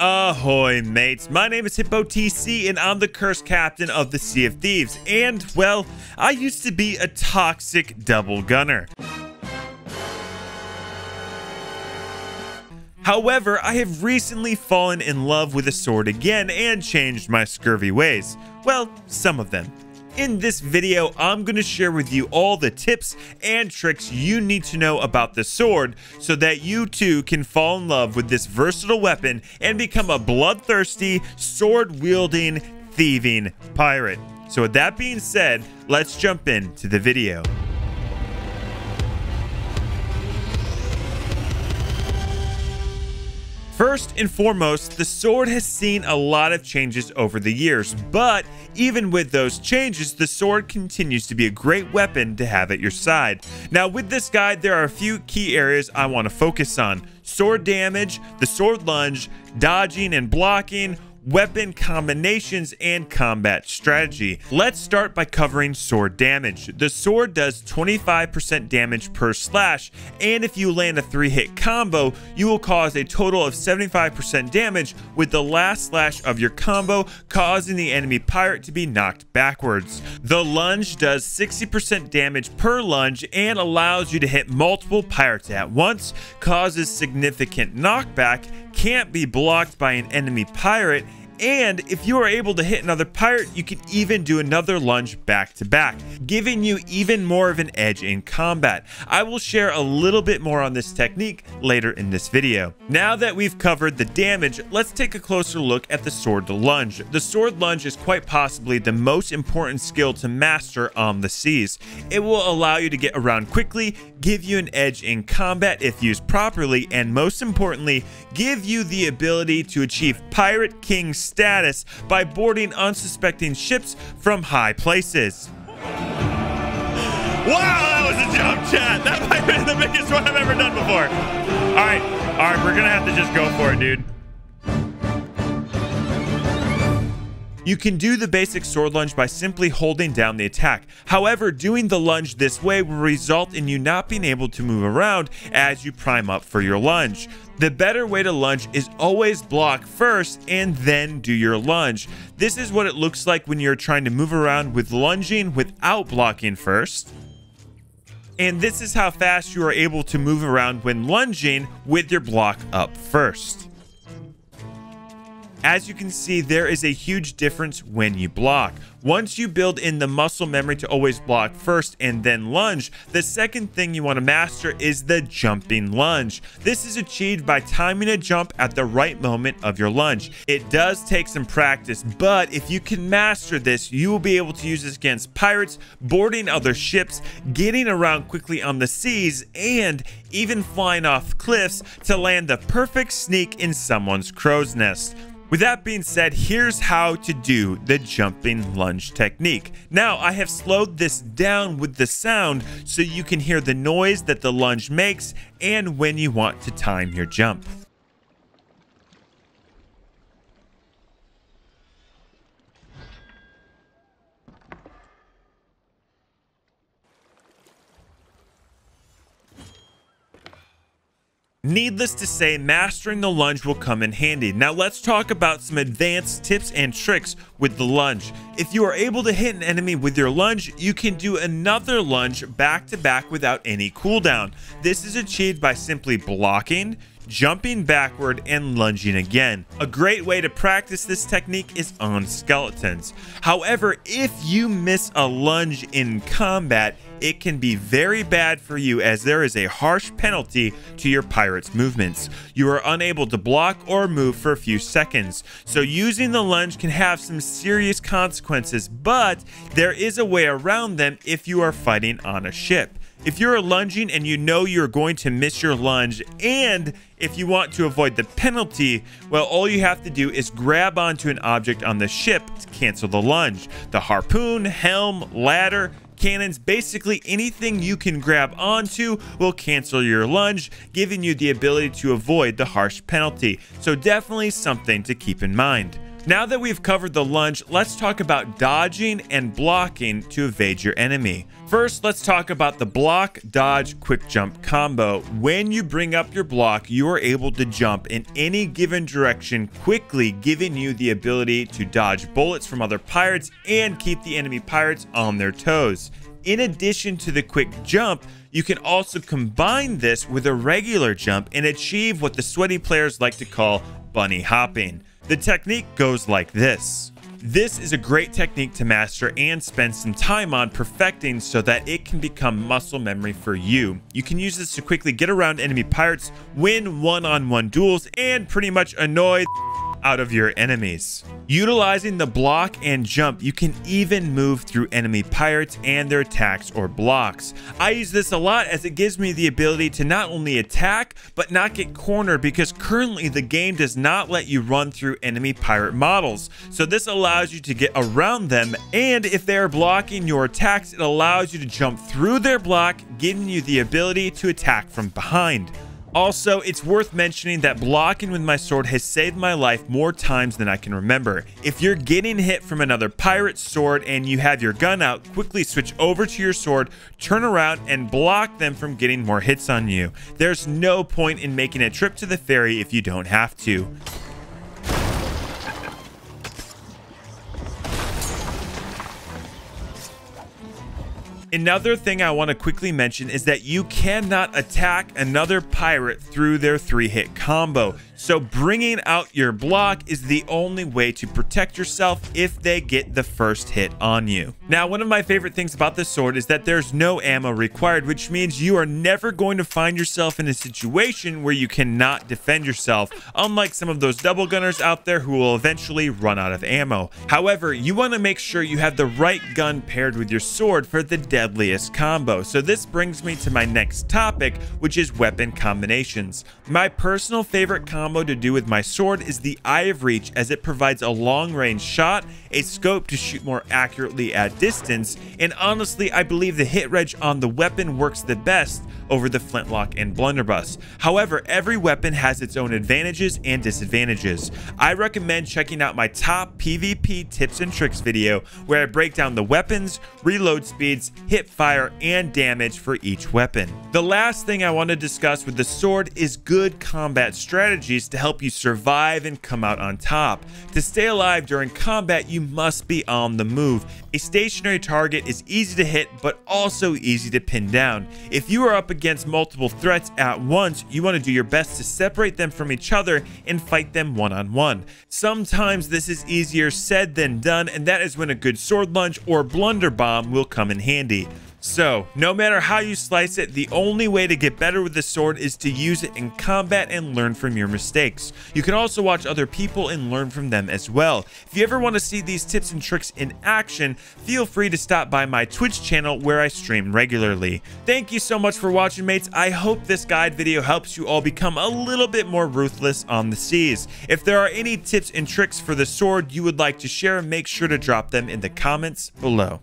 Ahoy, mates. My name is Hitbo TC, and I'm the cursed captain of the Sea of Thieves. And, well, I used to be a toxic double gunner. However, I have recently fallen in love with a sword again and changed my scurvy ways. Well, some of them. In this video, I'm going to share with you all the tips and tricks you need to know about the sword so that you too can fall in love with this versatile weapon and become a bloodthirsty, sword-wielding, thieving pirate. So with that being said, let's jump into the video. First and foremost, the sword has seen a lot of changes over the years, but even with those changes, the sword continues to be a great weapon to have at your side. Now, with this guide, there are a few key areas I want to focus on. Sword damage, the sword lunge, dodging and blocking, weapon combinations, and combat strategy. Let's start by covering sword damage. The sword does 25% damage per slash, and if you land a 3-hit combo, you will cause a total of 75% damage with the last slash of your combo causing the enemy pirate to be knocked backwards. The lunge does 60% damage per lunge and allows you to hit multiple pirates at once, causes significant knockback, can't be blocked by an enemy pirate, and if you are able to hit another pirate, you can even do another lunge back to back, giving you even more of an edge in combat. I will share a little bit more on this technique later in this video. Now that we've covered the damage, let's take a closer look at the sword lunge. The sword lunge is quite possibly the most important skill to master on the seas. It will allow you to get around quickly, give you an edge in combat if used properly, and most importantly, give you the ability to achieve Pirate King status by boarding unsuspecting ships from high places. Wow, that was a jump chat. That might be the biggest one I've ever done before. All right, all right, we're gonna have to just go for it, dude. You can do the basic sword lunge by simply holding down the attack. However, doing the lunge this way will result in you not being able to move around as you prime up for your lunge. The better way to lunge is always block first and then do your lunge. This is what it looks like when you're trying to move around with lunging without blocking first. And this is how fast you are able to move around when lunging with your block up first. As you can see, there is a huge difference when you block. Once you build in the muscle memory to always block first and then lunge, the second thing you want to master is the jumping lunge. This is achieved by timing a jump at the right moment of your lunge. It does take some practice, but if you can master this, you will be able to use this against pirates, boarding other ships, getting around quickly on the seas, and even flying off cliffs to land the perfect sneak in someone's crow's nest. With that being said, here's how to do the jumping lunge technique. Now, I have slowed this down with the sound so you can hear the noise that the lunge makes and when you want to time your jump. Needless to say, mastering the lunge will come in handy. Now let's talk about some advanced tips and tricks with the lunge. If you are able to hit an enemy with your lunge, you can do another lunge back to back without any cooldown. This is achieved by simply blocking, jumping backward and lunging again. A great way to practice this technique is on skeletons. However, if you miss a lunge in combat, it can be very bad for you as there is a harsh penalty to your pirate's movements. You are unable to block or move for a few seconds, so using the lunge can have some serious consequences, but there is a way around them if you are fighting on a ship. If you're lunging and you know you're going to miss your lunge, and if you want to avoid the penalty, well, all you have to do is grab onto an object on the ship to cancel the lunge. The harpoon, helm, ladder, cannons, basically anything you can grab onto will cancel your lunge, giving you the ability to avoid the harsh penalty. So definitely something to keep in mind. Now that we've covered the lunge, let's talk about dodging and blocking to evade your enemy. First, let's talk about the block, dodge, quick jump combo. When you bring up your block, you are able to jump in any given direction quickly, giving you the ability to dodge bullets from other pirates and keep the enemy pirates on their toes. In addition to the quick jump, you can also combine this with a regular jump and achieve what the sweaty players like to call bunny hopping. The technique goes like this. This is a great technique to master and spend some time on perfecting so that it can become muscle memory for you. You can use this to quickly get around enemy pirates, win one-on-one -on -one duels, and pretty much annoy out of your enemies. Utilizing the block and jump, you can even move through enemy pirates and their attacks or blocks. I use this a lot as it gives me the ability to not only attack, but not get cornered because currently the game does not let you run through enemy pirate models. So this allows you to get around them, and if they are blocking your attacks, it allows you to jump through their block, giving you the ability to attack from behind. Also, it's worth mentioning that blocking with my sword has saved my life more times than I can remember. If you're getting hit from another pirate's sword and you have your gun out, quickly switch over to your sword, turn around, and block them from getting more hits on you. There's no point in making a trip to the ferry if you don't have to. Another thing I want to quickly mention is that you cannot attack another pirate through their three hit combo. So bringing out your block is the only way to protect yourself if they get the first hit on you. Now, one of my favorite things about this sword is that there's no ammo required, which means you are never going to find yourself in a situation where you cannot defend yourself, unlike some of those double gunners out there who will eventually run out of ammo. However, you want to make sure you have the right gun paired with your sword for the deadliest combo. So this brings me to my next topic, which is weapon combinations. My personal favorite combo to do with my sword is the Eye of Reach as it provides a long range shot, a scope to shoot more accurately at distance, and honestly I believe the hit reg on the weapon works the best over the flintlock and blunderbuss. However, every weapon has its own advantages and disadvantages. I recommend checking out my top PvP tips and tricks video where I break down the weapons, reload speeds, hip fire, and damage for each weapon. The last thing I want to discuss with the sword is good combat strategies to help you survive and come out on top. To stay alive during combat, you must be on the move. A stationary target is easy to hit, but also easy to pin down. If you are up against multiple threats at once, you want to do your best to separate them from each other and fight them one on one. Sometimes this is easier said than done, and that is when a good sword lunge or blunderbomb will come in handy. So, no matter how you slice it, the only way to get better with the sword is to use it in combat and learn from your mistakes. You can also watch other people and learn from them as well. If you ever want to see these tips and tricks in action, feel free to stop by my Twitch channel where I stream regularly. Thank you so much for watching mates, I hope this guide video helps you all become a little bit more ruthless on the seas. If there are any tips and tricks for the sword you would like to share, make sure to drop them in the comments below.